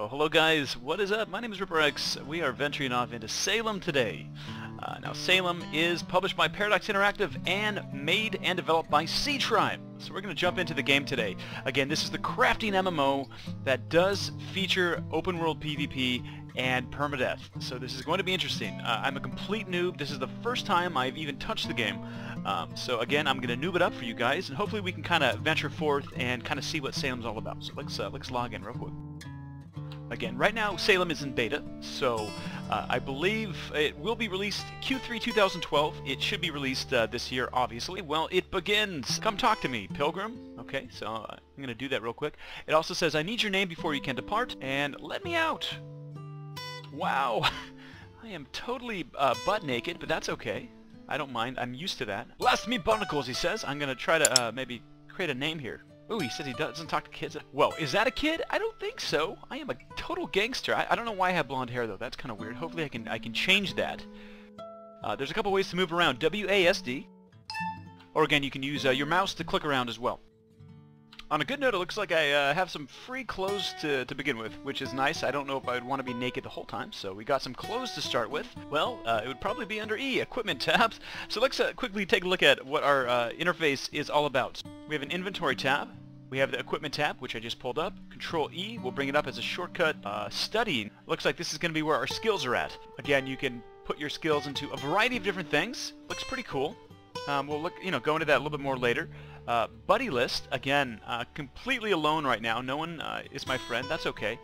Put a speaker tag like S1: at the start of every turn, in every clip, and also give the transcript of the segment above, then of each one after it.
S1: Well, hello guys, what is up? My name is RipperX. We are venturing off into Salem today. Uh, now, Salem is published by Paradox Interactive and made and developed by Seatribe. So we're going to jump into the game today. Again, this is the crafting MMO that does feature open world PvP and permadeath. So this is going to be interesting. Uh, I'm a complete noob. This is the first time I've even touched the game. Um, so again, I'm going to noob it up for you guys, and hopefully we can kind of venture forth and kind of see what Salem's all about. So let's uh, let's log in real quick. Again, right now Salem is in beta, so uh, I believe it will be released Q3 2012. It should be released uh, this year, obviously. Well, it begins. Come talk to me, Pilgrim. Okay, so uh, I'm going to do that real quick. It also says, I need your name before you can depart, and let me out. Wow. I am totally uh, butt naked, but that's okay. I don't mind. I'm used to that. Blast me barnacles, he says. I'm going to try to uh, maybe create a name here. Ooh, he says he doesn't talk to kids. Whoa, is that a kid? I don't think so. I am a total gangster. I, I don't know why I have blonde hair though. That's kind of weird. Hopefully I can I can change that. Uh, there's a couple ways to move around. WASD. Or again, you can use uh, your mouse to click around as well. On a good note, it looks like I uh, have some free clothes to, to begin with, which is nice. I don't know if I would want to be naked the whole time, so we got some clothes to start with. Well, uh, it would probably be under E, Equipment tabs. So let's uh, quickly take a look at what our uh, interface is all about. We have an Inventory tab. We have the Equipment tab, which I just pulled up. Control E will bring it up as a shortcut. Uh, studying. Looks like this is going to be where our skills are at. Again, you can put your skills into a variety of different things. Looks pretty cool. Um, we'll look, you know, go into that a little bit more later. Uh, buddy list, again, uh, completely alone right now. No one uh, is my friend. That's okay.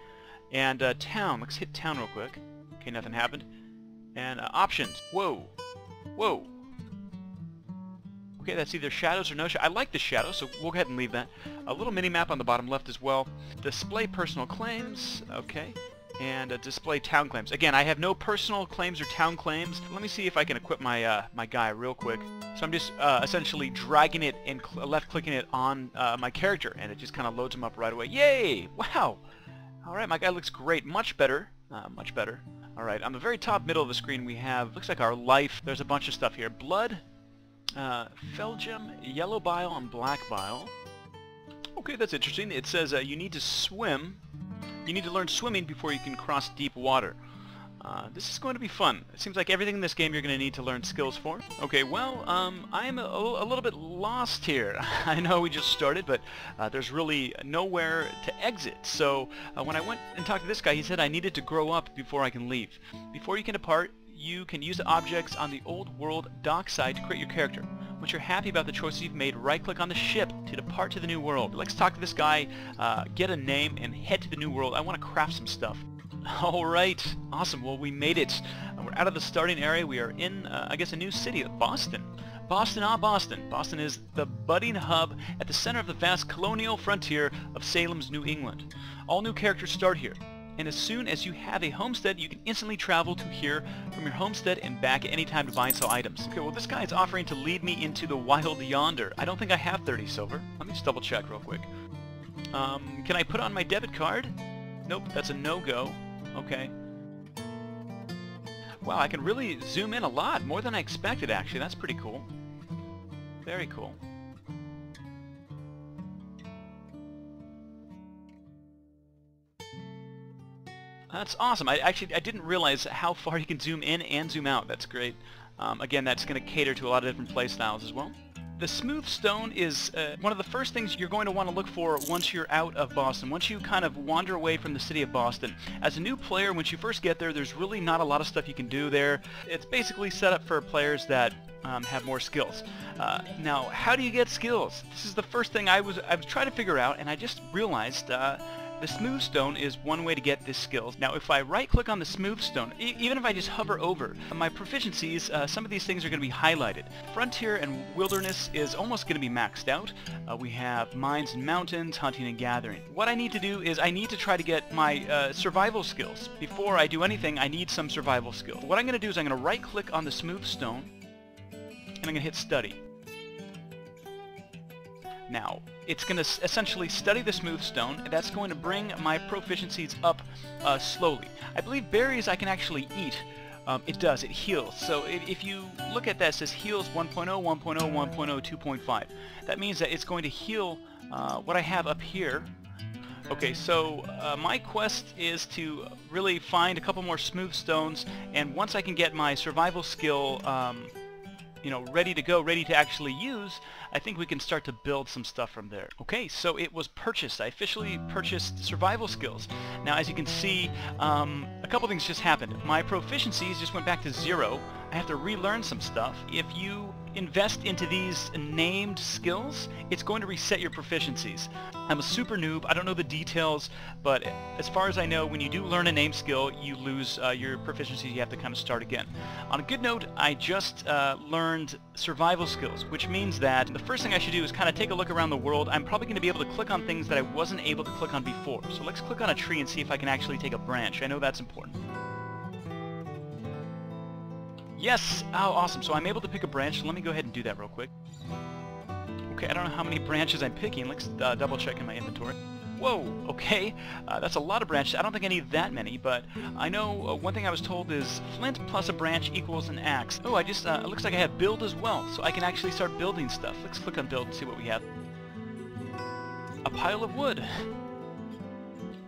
S1: And uh, town. Let's hit town real quick. Okay, nothing happened. And uh, options. Whoa. Whoa. Okay, that's either shadows or no shadows. I like the shadows, so we'll go ahead and leave that. A little mini-map on the bottom left as well. Display personal claims. Okay. And uh, display town claims. Again, I have no personal claims or town claims. Let me see if I can equip my uh, my guy real quick. So I'm just uh, essentially dragging it and left-clicking it on uh, my character, and it just kind of loads him up right away. Yay! Wow! Alright, my guy looks great. Much better. Uh, much better. Alright, on the very top middle of the screen we have, looks like our life. There's a bunch of stuff here. Blood, uh, Felgium, Yellow Bile, and Black Bile. Okay, that's interesting. It says uh, you need to swim. You need to learn swimming before you can cross deep water. Uh, this is going to be fun. It seems like everything in this game you're going to need to learn skills for. Okay, well, um, I'm a, a, little bit lost here. I know we just started, but uh, there's really nowhere to exit. So uh, when I went and talked to this guy, he said I needed to grow up before I can leave. Before you can depart, you can use the objects on the old world dockside to create your character. Once you're happy about the choices you've made, right-click on the ship to depart to the new world. Let's talk to this guy, uh, get a name, and head to the new world. I want to craft some stuff. Alright, awesome. Well, we made it. We're out of the starting area. We are in, uh, I guess, a new city, of Boston. Boston, ah, Boston. Boston is the budding hub at the center of the vast colonial frontier of Salem's New England. All new characters start here and as soon as you have a homestead, you can instantly travel to here from your homestead and back at any time to buy and sell items. Okay, well this guy is offering to lead me into the wild yonder. I don't think I have 30 silver. Let me just double check real quick. Um, can I put on my debit card? Nope, that's a no-go. Okay. Wow, I can really zoom in a lot, more than I expected actually. That's pretty cool. Very cool. That's awesome. I actually I didn't realize how far you can zoom in and zoom out. That's great. Um, again, that's going to cater to a lot of different play styles as well. The smooth stone is uh, one of the first things you're going to want to look for once you're out of Boston, once you kind of wander away from the city of Boston. As a new player, once you first get there, there's really not a lot of stuff you can do there. It's basically set up for players that um, have more skills. Uh, now, how do you get skills? This is the first thing I was I was trying to figure out, and I just realized uh, the smooth stone is one way to get this skill. Now if I right click on the smooth stone, e even if I just hover over, my proficiencies, uh, some of these things are going to be highlighted. Frontier and wilderness is almost going to be maxed out. Uh, we have mines and mountains, hunting and gathering. What I need to do is I need to try to get my uh, survival skills. Before I do anything, I need some survival skills. What I'm going to do is I'm going to right click on the smooth stone and I'm going to hit study. Now, it's going to essentially study the smooth stone, and that's going to bring my proficiencies up uh, slowly. I believe berries I can actually eat. Um, it does, it heals. So if, if you look at that, it says heals 1.0, 1.0, 1.0, 2.5. That means that it's going to heal uh, what I have up here Okay, so uh, my quest is to really find a couple more smooth stones, and once I can get my survival skill, um, you know, ready to go, ready to actually use, I think we can start to build some stuff from there. Okay, so it was purchased. I officially purchased survival skills. Now, as you can see, um, a couple things just happened. My proficiencies just went back to zero. I have to relearn some stuff. If you invest into these named skills, it's going to reset your proficiencies. I'm a super noob, I don't know the details, but as far as I know, when you do learn a name skill, you lose uh, your proficiencies, you have to kind of start again. On a good note, I just uh, learned survival skills, which means that the first thing I should do is kind of take a look around the world. I'm probably going to be able to click on things that I wasn't able to click on before. So let's click on a tree and see if I can actually take a branch. I know that's important. Yes! Oh, awesome. So I'm able to pick a branch. Let me go ahead and do that real quick. Okay, I don't know how many branches I'm picking. Let's uh, double check in my inventory. Whoa, okay. Uh, that's a lot of branches. I don't think I need that many, but I know uh, one thing I was told is flint plus a branch equals an axe. Oh, I just, uh, it looks like I have build as well, so I can actually start building stuff. Let's click on build and see what we have. A pile of wood.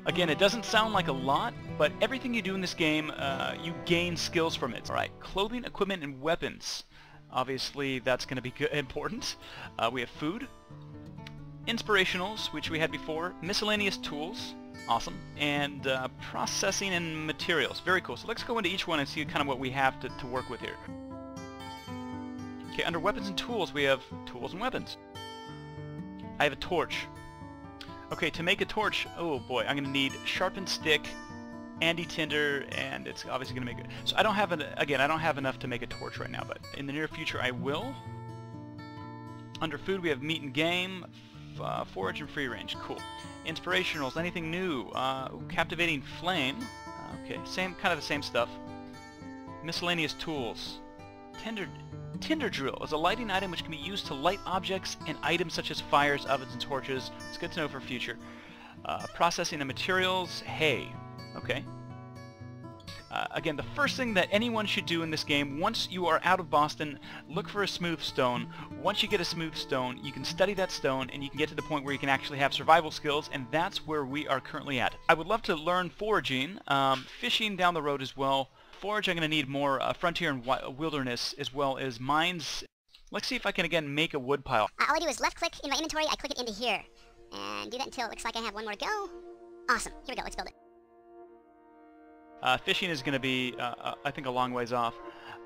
S1: Again, it doesn't sound like a lot, but everything you do in this game, uh, you gain skills from it. Alright, clothing, equipment, and weapons. Obviously, that's going to be important. Uh, we have food, inspirationals, which we had before, miscellaneous tools, awesome, and uh, processing and materials. Very cool. So let's go into each one and see kind of what we have to, to work with here. Okay, under weapons and tools, we have tools and weapons. I have a torch. Okay, to make a torch, oh boy, I'm going to need sharpened stick, Andy Tinder, and it's obviously going to make it. So I don't have, an, again, I don't have enough to make a torch right now, but in the near future I will. Under food we have meat and game, uh, forage and free range, cool. Inspirationals, anything new? Uh, captivating flame, okay, same, kind of the same stuff. Miscellaneous tools. Tinder, Tinder drill is a lighting item which can be used to light objects and items such as fires, ovens, and torches. It's good to know for future. Uh, processing the materials, hay. Okay. Uh, again, the first thing that anyone should do in this game, once you are out of Boston, look for a smooth stone. Once you get a smooth stone, you can study that stone and you can get to the point where you can actually have survival skills, and that's where we are currently at. I would love to learn foraging, um, fishing down the road as well, forage, I'm going to need more uh, frontier and wilderness as well as mines. Let's see if I can again make a wood pile.
S2: Uh, all I do is left click in my inventory, I click it into here. And do that until it looks like I have one more to go. Awesome. Here we go. Let's build it.
S1: Uh, fishing is going to be, uh, uh, I think, a long ways off.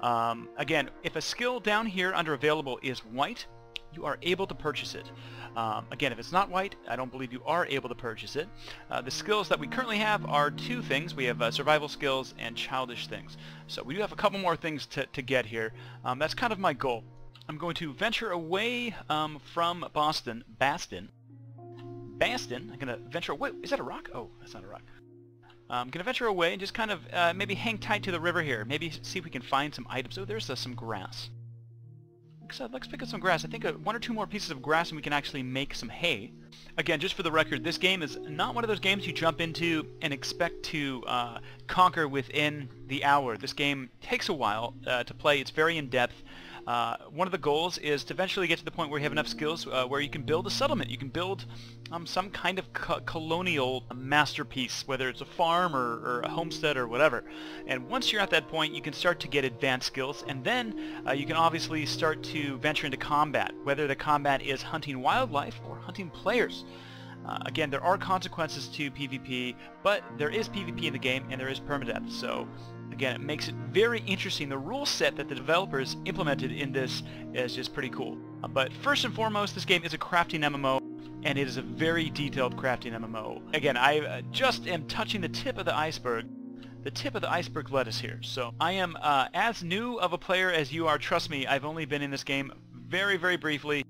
S1: Um, again, if a skill down here under available is white, you are able to purchase it. Um, again, if it's not white, I don't believe you are able to purchase it. Uh, the skills that we currently have are two things. We have uh, survival skills and childish things. So we do have a couple more things to, to get here. Um, that's kind of my goal. I'm going to venture away um, from Boston, Baston. Baston, I'm going to venture away. Is that a rock? Oh, that's not a rock. I'm going to venture away and just kind of uh, maybe hang tight to the river here. Maybe see if we can find some items. Oh, there's uh, some grass said, let's pick up some grass. I think uh, one or two more pieces of grass and we can actually make some hay. Again, just for the record, this game is not one of those games you jump into and expect to uh, conquer within the hour. This game takes a while uh, to play. It's very in-depth. Uh, one of the goals is to eventually get to the point where you have enough skills uh, where you can build a settlement. You can build um, some kind of co colonial masterpiece, whether it's a farm or, or, a homestead or whatever. And once you're at that point, you can start to get advanced skills, and then uh, you can obviously start to venture into combat, whether the combat is hunting wildlife or hunting players. Uh, again, there are consequences to PvP, but there is PvP in the game, and there is permadeath, so Again, it makes it very interesting. The rule set that the developers implemented in this is just pretty cool. Uh, but first and foremost, this game is a crafting MMO, and it is a very detailed crafting MMO. Again, I uh, just am touching the tip of the iceberg. The tip of the iceberg led us here. So I am uh, as new of a player as you are. Trust me, I've only been in this game very, very briefly.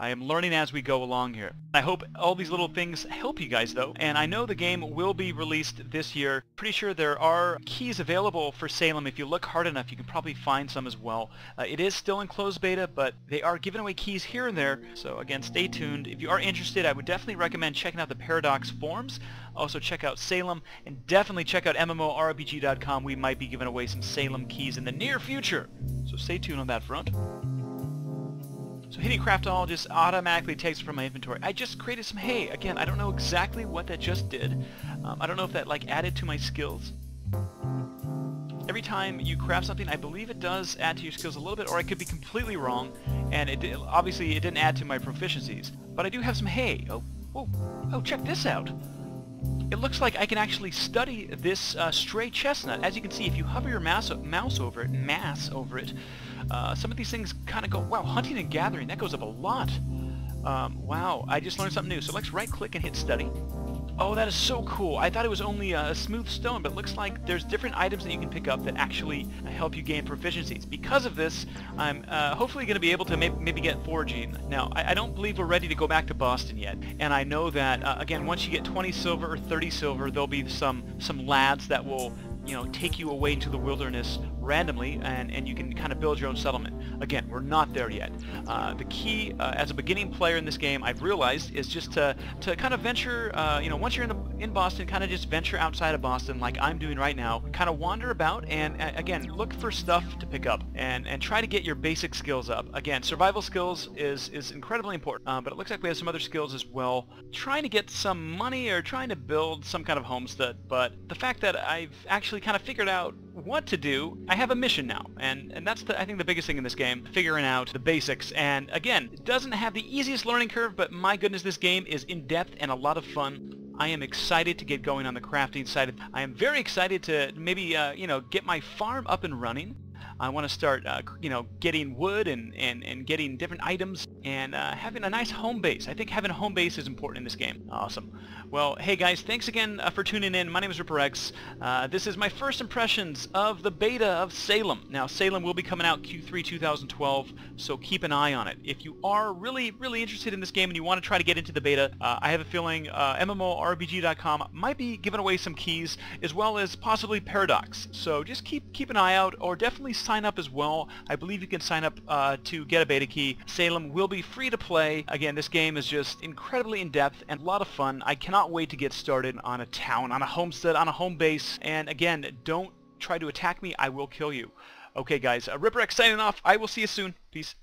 S1: I am learning as we go along here. I hope all these little things help you guys though, and I know the game will be released this year. Pretty sure there are keys available for Salem. If you look hard enough, you can probably find some as well. Uh, it is still in closed beta, but they are giving away keys here and there, so again, stay tuned. If you are interested, I would definitely recommend checking out the Paradox forums. Also check out Salem, and definitely check out MMORPG.com. We might be giving away some Salem keys in the near future, so stay tuned on that front. So hitting craft all just automatically takes it from my inventory. I just created some hay. Again, I don't know exactly what that just did. Um, I don't know if that like added to my skills. Every time you craft something, I believe it does add to your skills a little bit, or I could be completely wrong, and it obviously it didn't add to my proficiencies. But I do have some hay. Oh, oh, oh, check this out. It looks like I can actually study this uh, stray chestnut. As you can see, if you hover your mouse, mouse over it, mass over it, uh, some of these things kind of go, wow, hunting and gathering, that goes up a lot. Um, wow, I just learned something new. So let's right-click and hit study. Oh, that is so cool. I thought it was only a smooth stone, but looks like there's different items that you can pick up that actually help you gain proficiencies. Because of this, I'm uh, hopefully going to be able to may maybe get foraging. Now, I, I, don't believe we're ready to go back to Boston yet, and I know that, uh, again, once you get 20 silver or 30 silver, there'll be some, some lads that will you know, take you away into the wilderness randomly and, and you can kind of build your own settlement. Again, we're not there yet. Uh, the key uh, as a beginning player in this game, I've realized, is just to, to kind of venture, uh, you know, once you're in, the, in Boston, kind of just venture outside of Boston like I'm doing right now, kind of wander about and, again, look for stuff to pick up and, and try to get your basic skills up. Again, survival skills is, is incredibly important, uh, but it looks like we have some other skills as well. Trying to get some money or trying to build some kind of homestead, but the fact that I've actually kind of figured out what to do, I have a mission now, and, and that's the, I think the biggest thing in this game, figuring out the basics, and again, it doesn't have the easiest learning curve, but my goodness, this game is in-depth and a lot of fun. I am excited to get going on the crafting side. I am very excited to maybe, uh, you know, get my farm up and running. I want to start, uh, you know, getting wood and, and, and getting different items and uh, having a nice home base. I think having a home base is important in this game. Awesome. Well, hey guys, thanks again uh, for tuning in. My name is Ripper X. Uh, this is my first impressions of the beta of Salem. Now, Salem will be coming out Q3 2012, so keep an eye on it. If you are really, really interested in this game and you want to try to get into the beta, uh, I have a feeling uh, MMORPG.com might be giving away some keys, as well as possibly Paradox. So just keep keep an eye out, or definitely sign up as well. I believe you can sign up uh, to get a beta key. Salem will be free to play. Again, this game is just incredibly in-depth and a lot of fun. I cannot wait to get started on a town, on a homestead, on a home base. And again, don't try to attack me. I will kill you. Okay, guys. Uh, RipperX signing off. I will see you soon. Peace.